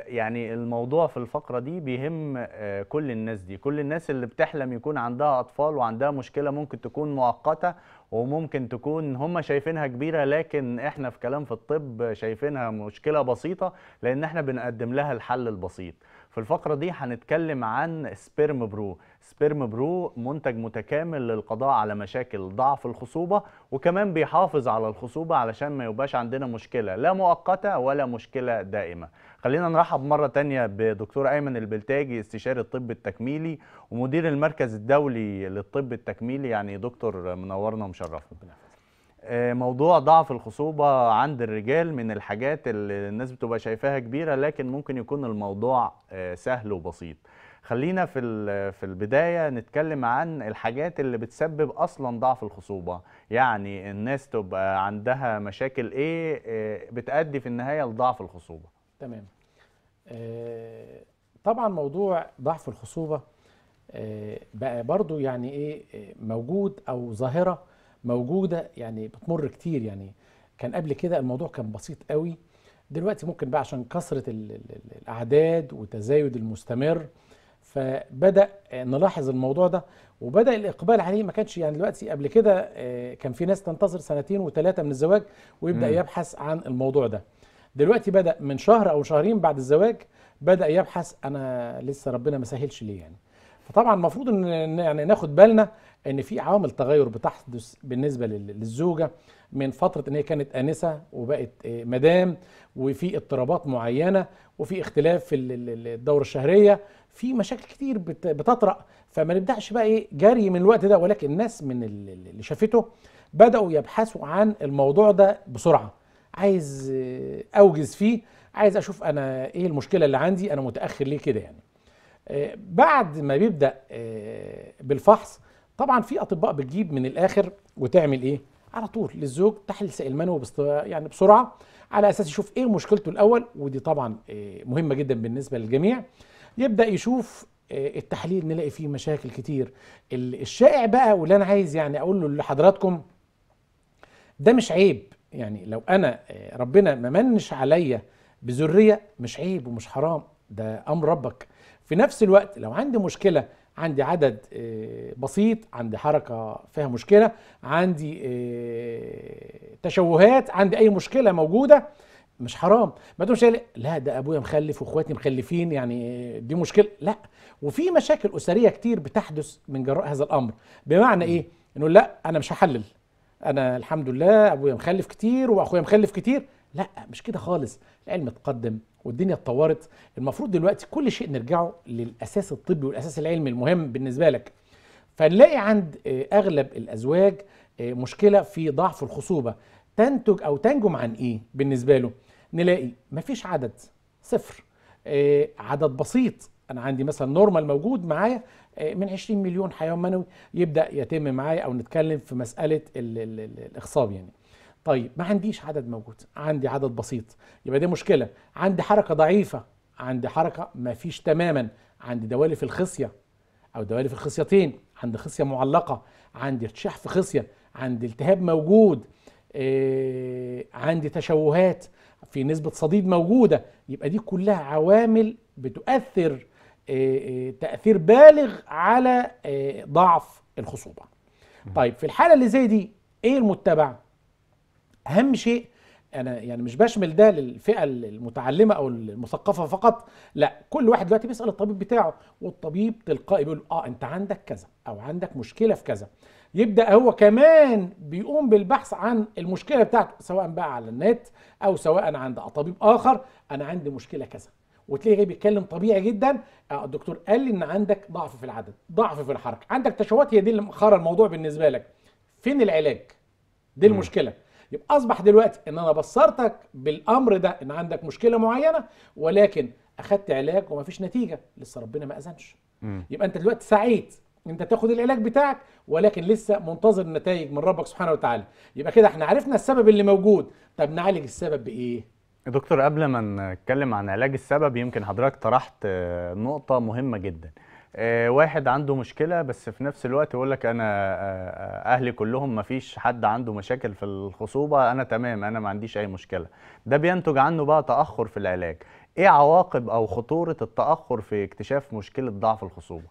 Speaker 1: يعني الموضوع في الفقرة دي بيهم آه، كل الناس دي. كل الناس اللي بتحلم يكون عندها أطفال وعندها مشكلة ممكن تكون مؤقتة وممكن تكون هم شايفينها كبيرة لكن إحنا في كلام في الطب شايفينها مشكلة بسيطة لأن إحنا بنقدم لها الحل البسيط. في الفقرة دي هنتكلم عن سبيرم برو. سبيرم برو منتج متكامل للقضاء على مشاكل ضعف الخصوبة وكمان بيحافظ على الخصوبة علشان ما يبقاش عندنا مشكلة لا مؤقتة ولا مشكلة دائمة. خلينا نرحب مرة تانية بدكتور أيمن البلتاجي استشاري الطب التكميلي ومدير المركز الدولي للطب التكميلي يعني دكتور منورنا ومشرفنا آه، موضوع ضعف الخصوبة عند الرجال من الحاجات اللي الناس بتبقى شايفاها كبيرة لكن ممكن يكون الموضوع آه، سهل وبسيط. خلينا في في البداية نتكلم عن الحاجات اللي بتسبب أصلا ضعف الخصوبة. يعني الناس تبقى عندها مشاكل إيه آه، بتأدي في النهاية لضعف الخصوبة.
Speaker 2: تمام. طبعا موضوع ضعف الخصوبة آه، بقى برضو يعني إيه آه، موجود أو ظاهرة موجودة يعني بتمر كتير يعني. كان قبل كده الموضوع كان بسيط قوي دلوقتي ممكن بقى عشان كثرة ال- ال- ال- الأعداد وتزايد المستمر فبدأ آه، نلاحظ الموضوع ده وبدأ الإقبال عليه. ما كانش يعني دلوقتي قبل كده آه، كان في ناس تنتظر سنتين وثلاثة من الزواج ويبدأ
Speaker 1: مم.
Speaker 2: يبحث عن الموضوع ده. دلوقتي بدأ من شهر أو شهرين بعد الزواج بدأ يبحث أنا لسه ربنا ما سهلش ليه يعني. فطبعا المفروض ان يعني ناخد بالنا إن في عوامل تغير بتحدث بالنسبة لل- للزوجة من فترة إن هي كانت آنسة وبقت آه، مدام وفي اضطرابات معينة وفي اختلاف في ال- ال- الدورة الشهرية في مشاكل كتير بت- بتطرأ. فما نبدأش بقى إيه جري من الوقت ده ولكن الناس من ال- ال- اللي شافته بدأوا يبحثوا عن الموضوع ده بسرعة. عايز أوجز فيه عايز أشوف أنا إيه المشكلة اللي عندي أنا متأخر ليه كده يعني. آه، بعد ما بيبدأ آه، بالفحص طبعا في أطباء بتجيب من الآخر وتعمل إيه؟ على طول للزوج تحليل سائل منوي يعني بسرعة على أساس يشوف إيه مشكلته الأول ودي طبعا آه، مهمة جدا بالنسبة للجميع. يبدأ يشوف التحليل نلاقي فيه مشاكل كتير. ال- الشائع بقى واللي أنا عايز يعني أقول له لحضراتكم ده مش عيب. يعني لو أنا آه، ربنا ما منش عليا بذرية مش عيب ومش حرام ده أمر ربك. في نفس الوقت لو عندي مشكلة عندي عدد آه، بسيط عندي حركة فيها مشكلة عندي آه، تشوهات عندي أي مشكلة موجودة مش حرام. ما تقولش لا ده أبويا مخلف وإخواتي مخلفين يعني دي مشكلة. لا. وفي مشاكل أسرية كتير بتحدث من جراء هذا الأمر. بمعنى إيه؟ إنه لا أنا مش هحلل. أنا الحمد لله أبويا مخلف كتير وأخويا مخلف كتير. لا مش كده خالص. العلم اتقدم والدنيا اتطورت. المفروض دلوقتي كل شيء نرجعه للأساس الطبي والأساس العلمي المهم بالنسبة لك. فنلاقي عند آه، أغلب الأزواج آه، مشكلة في ضعف الخصوبة. تنتج أو تنجم عن إيه بالنسبة له؟ نلاقي مفيش عدد صفر. آه، عدد بسيط. أنا عندي مثلا نورمال موجود معايا آه، من 20 مليون حيوان منوي يبدأ يتم معايا أو نتكلم في مسألة ال ال ال الاخصاب يعني. طيب ما عنديش عدد موجود عندي عدد بسيط. يبقى دي مشكلة. عندي حركة ضعيفة عندي حركة ما فيش تماما. عندي دوالي في الخصية أو دوالي في الخصيتين. عندي خصية معلقة عندي ارتشاح في خصية عندي التهاب موجود إيه عندي تشوهات في نسبة صديد موجودة. يبقى دي كلها عوامل بتؤثر تأثير بالغ على إيه ضعف الخصوبة. طيب في الحالة اللي زي دي إيه المتبع؟ أهم شيء أنا يعني مش بشمل ده للفئة المتعلمة أو المثقفة فقط لا كل واحد دلوقتي بيسأل الطبيب بتاعه والطبيب تلقائي بيقول آه أنت عندك كذا أو عندك مشكلة في كذا. يبدأ هو كمان بيقوم بالبحث عن المشكلة بتاعته سواء بقى على النت أو سواء عند طبيب آخر أنا عندي مشكلة كذا. وتلاقيه جاي بيتكلم طبيعي جدا. آه الدكتور قال لي إن عندك ضعف في العدد ضعف في الحركة. عندك تشوهات هي دي اللي مخرة الموضوع بالنسبة لك. فين العلاج؟ دي المشكلة. يبقى أصبح دلوقتي إن أنا بصرتك بالأمر ده إن عندك مشكلة معينة ولكن أخدت علاج ومفيش نتيجة. لسه ربنا ما
Speaker 1: أذنش.
Speaker 2: يبقى أنت دلوقتي سعيت أنت تاخد العلاج بتاعك ولكن لسه منتظر النتائج من ربك سبحانه وتعالى. يبقى كده إحنا عرفنا السبب اللي موجود. طب نعالج السبب بإيه؟
Speaker 1: دكتور قبل ما نتكلم عن علاج السبب يمكن حضرتك طرحت آه، نقطة مهمة جدا. آه، واحد عنده مشكلة بس في نفس الوقت يقول لك أنا آه، أهلي كلهم ما فيش حد عنده مشاكل في الخصوبة أنا تمام أنا ما عنديش أي مشكلة. ده بينتج عنه بقى تأخر في العلاج. إيه عواقب أو خطورة التأخر في اكتشاف مشكلة ضعف الخصوبة؟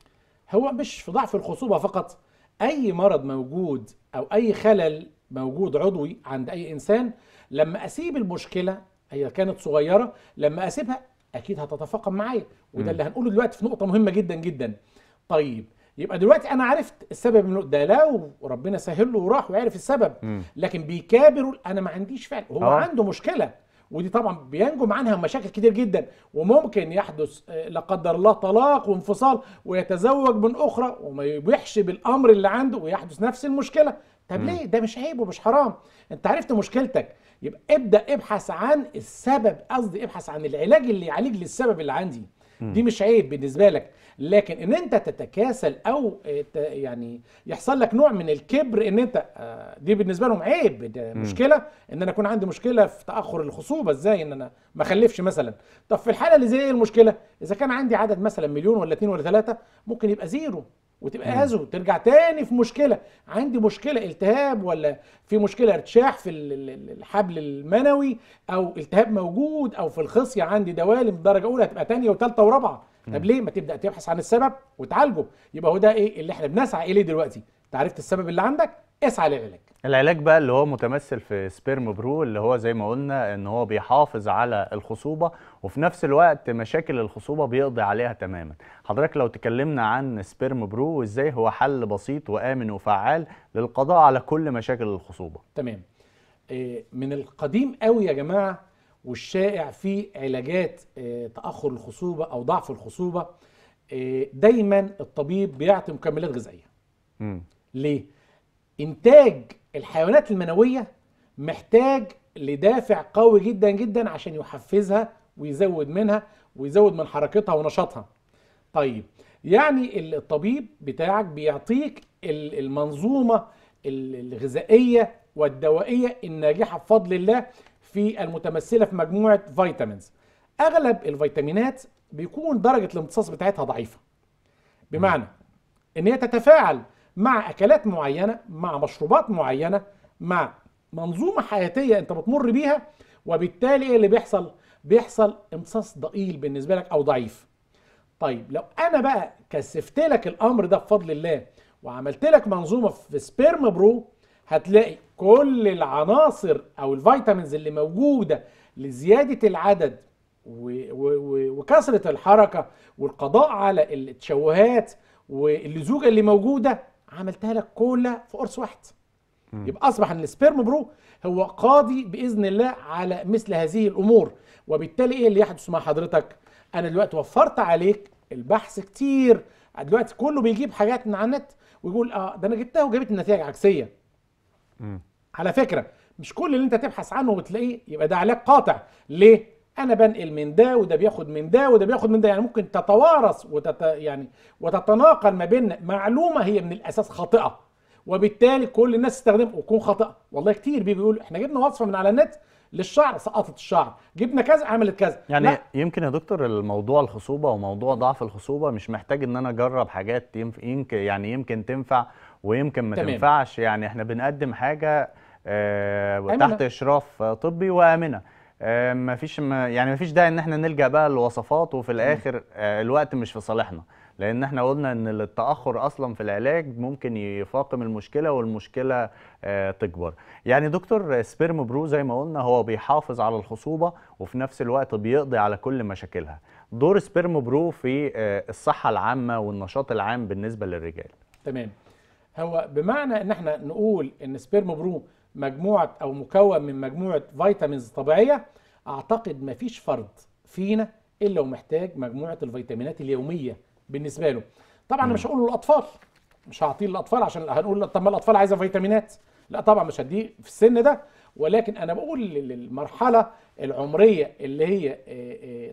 Speaker 2: هو مش في ضعف الخصوبة فقط. أي مرض موجود أو أي خلل موجود عضوي عند أي إنسان لما أسيب المشكلة هي كانت صغيرة لما أسيبها أكيد هتتفاقم معايا وده اللي هنقوله دلوقتي في نقطة مهمة جدا جدا. طيب يبقى دلوقتي أنا عرفت السبب منه ده لو ربنا سهل له وراح وعرف السبب. لكن بيكابر أنا ما عنديش فعل. هو
Speaker 1: آه.
Speaker 2: عنده مشكلة ودي طبعا بينجم عنها مشاكل كتير جدا وممكن يحدث آه، لا قدر الله طلاق وانفصال ويتزوج من أخرى وما يبيحش بالأمر اللي عنده ويحدث نفس المشكلة. طب ليه؟ ده مش عيب ومش حرام. أنت عرفت مشكلتك. يبقى ابدأ ابحث عن السبب قصدي ابحث عن العلاج اللي يعالج للسبب اللي عندي. دي مش عيب بالنسبة لك. لكن إن أنت تتكاسل أو يعني يحصل لك نوع من الكبر إن أنت آه، دي بالنسبة لهم عيب. ده مشكلة إن أنا يكون عندي مشكلة في تأخر الخصوبة. إزاي إن أنا ما أخلفش مثلا؟ طب في الحالة اللي زي إيه المشكلة؟ إذا كان عندي عدد مثلا مليون ولا اتنين ولا ثلاثة ممكن يبقى زيرو. وتبقى ازو ترجع تاني في مشكلة. عندي مشكلة التهاب ولا في مشكلة ارتشاح في ال- ال- ال- الحبل المنوي أو التهاب موجود أو في الخصية عندي دوالي من درجة أولى هتبقى تانية وثالثه ورابعة. طب ليه؟ ما تبدأ تبحث عن السبب وتعالجه. يبقى هو ده إيه اللي إحنا بنسعى إليه دلوقتي. انت عرفت السبب اللي عندك؟ اسعى للعلاج.
Speaker 1: العلاج بقى اللي هو متمثل في سبيرم برو اللي هو زي ما قلنا ان هو بيحافظ على الخصوبة وفي نفس الوقت مشاكل الخصوبة بيقضي عليها تماما. حضرتك لو تكلمنا عن سبيرم برو وازاي هو حل بسيط وآمن وفعال للقضاء على كل مشاكل الخصوبة.
Speaker 2: تمام. إيه، من القديم قوي يا جماعة والشائع في علاجات إيه، تأخر الخصوبة أو ضعف الخصوبة إيه، دايما الطبيب بيعطي مكملات
Speaker 1: غذائية.
Speaker 2: ليه؟ إنتاج الحيوانات المنوية محتاج لدافع قوي جدا جدا عشان يحفزها ويزود منها ويزود من حركتها ونشاطها. طيب يعني الطبيب بتاعك بيعطيك ال- المنظومة ال- الغذائية والدوائية الناجحة بفضل الله في المتمثلة في مجموعة فيتامينز أغلب الفيتامينات بيكون درجة الامتصاص بتاعتها ضعيفة. بمعنى إن هي تتفاعل مع أكلات معينة مع مشروبات معينة مع منظومة حياتية أنت بتمر بيها وبالتالي إيه اللي بيحصل؟ بيحصل امتصاص ضئيل بالنسبة لك أو ضعيف. طيب لو أنا بقى كثفت لك الأمر ده بفضل الله وعملت لك منظومة في سبيرم برو هتلاقي كل العناصر أو ال vitamins اللي موجودة لزيادة العدد وكثرة الحركة والقضاء على التشوهات واللزوجة اللي موجودة عملتها لك كلها في قرص واحد. يبقى أصبح إن السبيرم برو هو قاضي بإذن الله على مثل هذه الأمور. وبالتالي إيه اللي يحدث مع حضرتك؟ أنا دلوقتي وفرت عليك البحث كتير. دلوقتي كله بيجيب حاجات من على النت ويقول آه ده أنا جبتها وجابت النتائج عكسية.
Speaker 1: مم.
Speaker 2: على فكرة مش كل اللي أنت تبحث عنه وتلاقيه يبقى ده علاج قاطع. ليه؟ أنا بنقل من ده وده بياخد من ده وده بياخد من ده. يعني ممكن تتوارث وتت يعني وتتناقل ما بين معلومة هي من الأساس خاطئة وبالتالي كل الناس تستخدمها وتكون خاطئة. والله كتير بيجوا يقولوا إحنا جبنا وصفة من على النت للشعر سقطت الشعر. جبنا كذا عملت كذا.
Speaker 1: يعني
Speaker 2: لا.
Speaker 1: يمكن يا دكتور الموضوع الخصوبة وموضوع ضعف الخصوبة مش محتاج إن أنا أجرب حاجات يمكن يعني يمكن تنفع ويمكن ما
Speaker 2: تمام.
Speaker 1: تنفعش. يعني إحنا بنقدم حاجة آه. تحت إشراف طبي آه ما يعني مفيش داعي إن إحنا نلجأ بقى للوصفات وفي الآخر آه الوقت مش في صالحنا. لأن إحنا قلنا إن التأخر أصلا في العلاج ممكن يفاقم المشكلة والمشكلة آه تكبر. يعني دكتور سبيرم برو زي ما قلنا هو بيحافظ على الخصوبة وفي نفس الوقت بيقضي على كل مشاكلها. دور سبيرم برو في الصحة العامة والنشاط العام بالنسبة للرجال.
Speaker 2: تمام. هو بمعنى إن إحنا نقول إن سبيرم برو مجموعة أو مكون من مجموعة vitamins طبيعية أعتقد مفيش فرد فينا إلا ومحتاج مجموعة الفيتامينات اليومية بالنسبة له. طبعا أنا مش هقول للأطفال مش هعطيه للأطفال عشان هنقول طب ما الأطفال عايزة فيتامينات. لا طبعا مش هديه في السن ده ولكن أنا بقول لل- للمرحلة العمرية اللي هي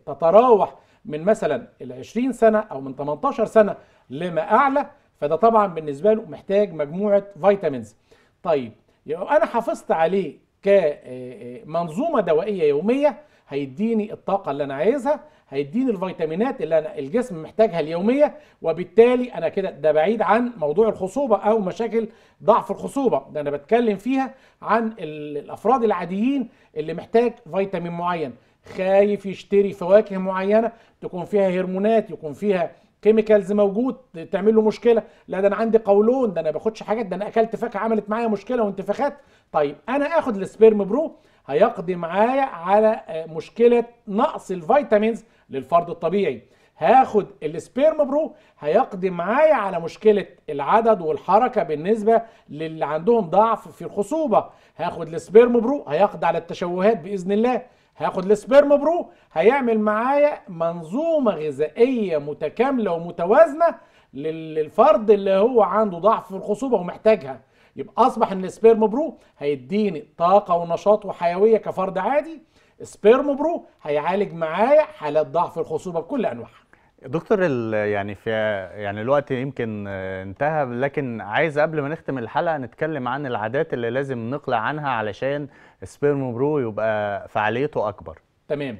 Speaker 2: تتراوح من مثلا ال 20 سنة أو من 18 سنة لما أعلى فده طبعا بالنسبة له محتاج مجموعة فيتامينز طيب يبقى أنا حافظت عليه كمنظومة دوائية يومية هيديني الطاقة اللي أنا عايزها هيديني الفيتامينات اللي أنا الجسم محتاجها اليومية وبالتالي أنا كده ده بعيد عن موضوع الخصوبة أو مشاكل ضعف الخصوبة. ده أنا بتكلم فيها عن ال- الأفراد العاديين اللي محتاج فيتامين معين. خايف يشتري فواكه معينة تكون فيها هرمونات يكون فيها كيميكالز موجود تعمل له مشكلة. لا ده أنا عندي قولون ده أنا باخدش حاجات ده أنا أكلت فاكهة عملت معايا مشكلة وانتفاخات طيب أنا آخد ال Sperm Pro هيقضي معايا على آه، مشكلة نقص ال vitamins للفرد الطبيعي. هاخد ال Sperm Pro هيقضي معايا على مشكلة العدد والحركة بالنسبة للي عندهم ضعف في الخصوبة. هاخد ال Sperm Pro هيقضي على التشوهات بإذن الله. هاخد ال Sperm Pro هيعمل معايا منظومة غذائية متكاملة ومتوازنة لل- للفرد اللي هو عنده ضعف في الخصوبة ومحتاجها. يبقى أصبح إن ال Sperm Pro هيديني طاقة ونشاط وحيوية كفرد عادي. Sperm Pro هيعالج معايا حالات ضعف الخصوبة بكل أنواعها.
Speaker 1: دكتور يعني في يعني الوقت يمكن انتهى لكن عايز قبل ما نختم الحلقة نتكلم عن العادات اللي لازم نقلع عنها علشان Sperm Pro يبقى فعاليته أكبر.
Speaker 2: تمام.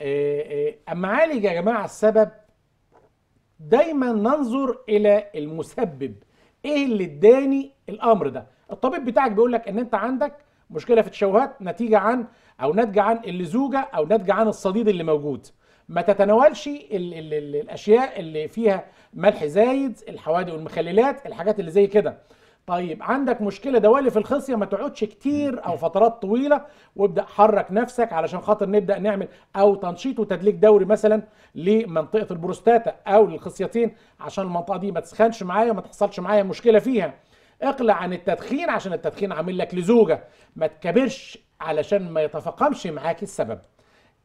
Speaker 2: آه، آه، اما اعالج يا جماعة السبب؟ دايما ننظر إلى المسبب. إيه اللي إداني الأمر ده؟ الطبيب بتاعك بيقول لك إن أنت عندك مشكلة في التشوهات نتيجة عن أو ناتجة عن اللزوجة أو ناتجة عن الصديد اللي موجود. ما تتناولش ال ال ال الأشياء اللي فيها ملح زايد الحوادق والمخللات الحاجات اللي زي كده. طيب عندك مشكلة دوالي في الخصيه ما تقعدش كتير أو فترات طويلة وابدأ حرك نفسك علشان خاطر نبدأ نعمل أو تنشيط وتدليك دوري مثلا لمنطقة البروستاتا أو للخصيتين عشان المنطقة دي ما تسخنش معايا وما تحصلش معايا مشكلة فيها. اقلع عن التدخين عشان التدخين عامل لك لزوجة. ما تكبرش علشان ما يتفاقمش معاك السبب.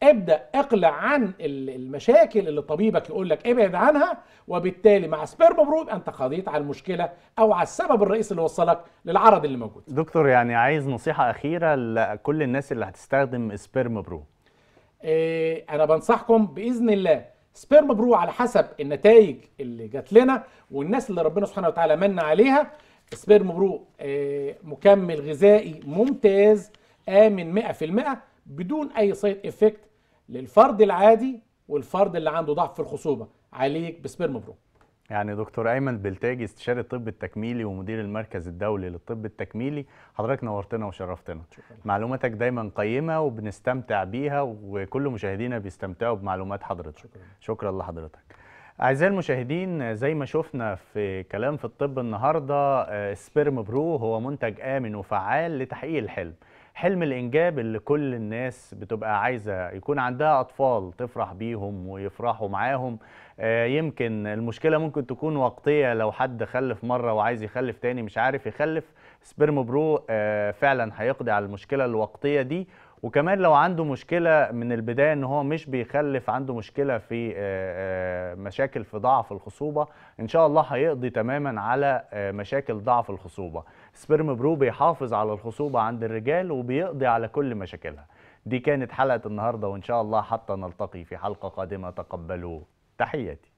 Speaker 2: ابدأ اقلع عن ال- المشاكل اللي طبيبك يقول لك ابعد عنها وبالتالي مع Sperm Pro يبقى أنت قضيت على المشكلة أو على السبب الرئيسي اللي وصلك للعرض اللي موجود.
Speaker 1: دكتور يعني عايز نصيحة أخيرة لكل الناس اللي هتستخدم Sperm Pro.
Speaker 2: إيه أنا بنصحكم بإذن الله Sperm Pro على حسب النتائج اللي جات لنا والناس اللي ربنا سبحانه وتعالى من عليها. Sperm Pro إيه مكمل غذائي ممتاز آمن 100% بدون أي side effect للفرد العادي والفرد اللي عنده ضعف في الخصوبة. عليك ب Sperm Pro.
Speaker 1: يعني دكتور أيمن بلتاجي استشاري الطب التكميلي ومدير المركز الدولي للطب التكميلي. حضرتك نورتنا وشرفتنا.
Speaker 2: شكرا.
Speaker 1: معلوماتك دايما قيمة وبنستمتع بيها وكل مشاهدينا بيستمتعوا بمعلومات حضرتك.
Speaker 2: شكرا.
Speaker 1: شكرا لحضرتك. أعزائي المشاهدين زي ما شفنا في كلام في الطب النهارده آه، Sperm Pro هو منتج آمن وفعال لتحقيق الحلم. حلم الإنجاب اللي كل الناس بتبقى عايزة يكون عندها أطفال تفرح بيهم ويفرحوا معاهم. آه، يمكن المشكلة ممكن تكون وقتية لو حد خلف مرة وعايز يخلف تاني مش عارف يخلف Sperm Pro آه، فعلا هيقضي على المشكلة الوقتية دي. وكمان لو عنده مشكلة من البداية إن هو مش بيخلف عنده مشكلة في آه، مشاكل في ضعف الخصوبة إن شاء الله هيقضي تماما على مشاكل ضعف الخصوبة. Sperm Pro بيحافظ على الخصوبة عند الرجال وبيقضي على كل مشاكلها. دي كانت حلقة النهارده وإن شاء الله حتى نلتقي في حلقة قادمة. تقبلوا تحياتي.